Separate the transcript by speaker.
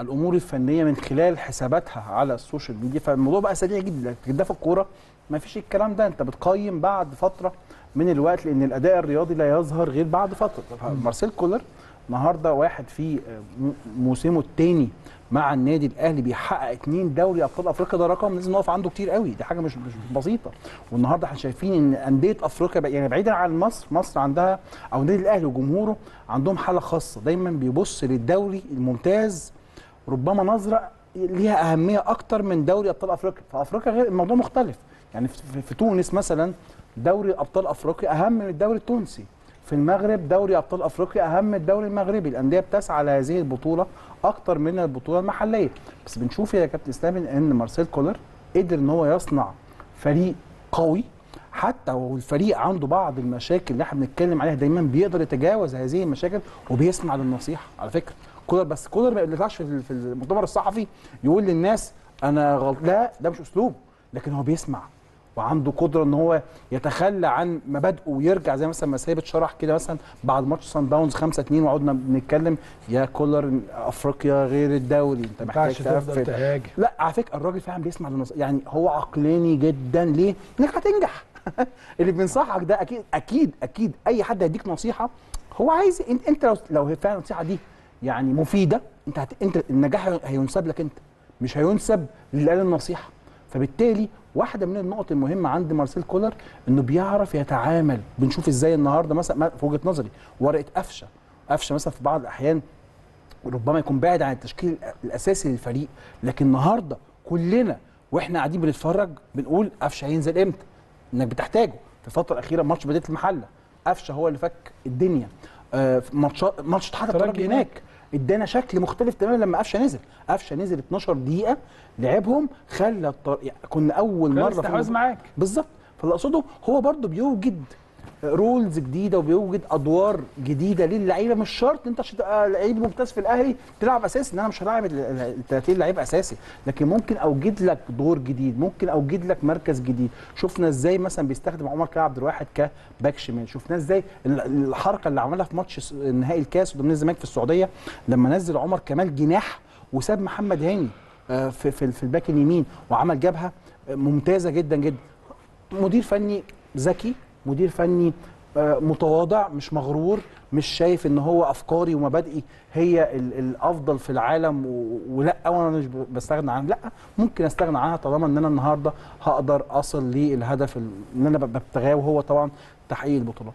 Speaker 1: الأمور الفنية من خلال حساباتها على السوشيال ميديا فالموضوع بقى سريع جدا. لكن ده في الكورة ما فيش الكلام ده. أنت بتقيم بعد فترة من الوقت لأن الأداء الرياضي لا يظهر غير بعد فترة. مارسيل كولر النهارده واحد في م- موسمه الثاني مع النادي الأهلي بيحقق اثنين دوري أبطال أفريقيا. ده رقم لازم نقف عنده كتير قوي. دي حاجة مش مش بسيطة. والنهاردة إحنا شايفين إن أندية أفريقيا يعني بعيدا عن مصر مصر عندها أو النادي الأهلي وجمهوره عندهم حالة خاصة. دايما بيبص للدوري الممتاز ربما نظرة ليها أهمية أكتر من دوري أبطال أفريقيا. في أفريقيا غير الموضوع مختلف. يعني في, تونس مثلا دوري أبطال أفريقيا أهم من الدوري التونسي. في المغرب دوري أبطال أفريقيا أهم من الدوري المغربي. الأندية بتسعى لهذه البطولة أكتر من البطولة المحلية. بس بنشوف يا كابتن إسلام إن مارسيل كولر قدر إن هو يصنع فريق قوي. حتى والفريق عنده بعض المشاكل اللي إحنا بنتكلم عليها. دايما بيقدر يتجاوز هذه المشاكل وبيسمع للنصيحة. على فكرة كولر بس كولر ما يطلعش في في المؤتمر الصحفي يقول للناس أنا غلط لا ده مش اسلوبه لكن هو بيسمع وعنده قدرة إن هو يتخلى عن مبادئه ويرجع زي مثلا ما ثابت شرح كده مثلا بعد ماتش سان داونز 5 2 وقعدنا بنتكلم يا كولر أفريقيا غير الدوري
Speaker 2: أنت
Speaker 1: محتاج
Speaker 2: تهاجم.
Speaker 1: لا على فكرة الراجل فعلا بيسمع للنص... يعني هو عقلاني جدا ليه؟ إنك هتنجح. اللي بينصحك ده أكيد أكيد أكيد أي حد هيديك نصيحة هو عايز أنت, لو لو هي فعلا النصيحة دي يعني مفيدة. انت هت... انت النجاح هي- هينسب لك انت مش هينسب للي قال النصيحة. فبالتالي واحدة من النقط المهمة عند مارسيل كولر إنه بيعرف يتعامل. بنشوف إزاي النهارده مثلا في وجهة نظري ورقة قفشة. قفشة مثلا في بعض الأحيان ربما يكون بعيد عن التشكيل الأساسي للفريق لكن النهارده كلنا وإحنا قاعدين بنتفرج بنقول قفشة هينزل إمتى؟ إنك بتحتاجه. في الفترة الأخيرة ماتش بدايه المحلة. قفشة هو اللي فك الدنيا. آه ماتش
Speaker 2: ترجي
Speaker 1: الترجي
Speaker 2: هناك.
Speaker 1: ادانا شكل مختلف تماما لما قفشه نزل. قفشه نزل 12 دقيقة لعبهم خلى الطر... يعني كنا
Speaker 2: أول
Speaker 1: مرة في
Speaker 2: معاك.
Speaker 1: بالظبط. فاللي أقصده هو برضه بيوجد roles جديدة وبيوجد أدوار جديدة للعيبة مش شرط أنت عشان تبقى لعيب ممتاز في الأهلي تلعب أساسي إن أنا مش هلاعب ال 30 لعيب أساسي لكن ممكن أوجد لك دور جديد ممكن أوجد لك مركز جديد. شفنا إزاي مثلا بيستخدم عمر كمال عبد الواحد كباك شمال شفنا إزاي ال- الحركة اللي عملها في ماتش نهائي الكاس قدام الزمالك في السعودية لما نزل عمر كمال جناح وساب محمد هاني آه، في في في الباك اليمين وعمل جبهة ممتازة جدا جدا. مدير فني ذكي مدير فني آه، متواضع مش مغرور مش شايف إن هو أفكاري ومبادئي هي ال- الأفضل في العالم ولا وأنا مش بستغنى عنها. لأ ممكن أستغنى عنها طالما إن أنا النهارده هقدر أصل للهدف اللي أنا ببتغاه وهو طبعا تحقيق البطولات.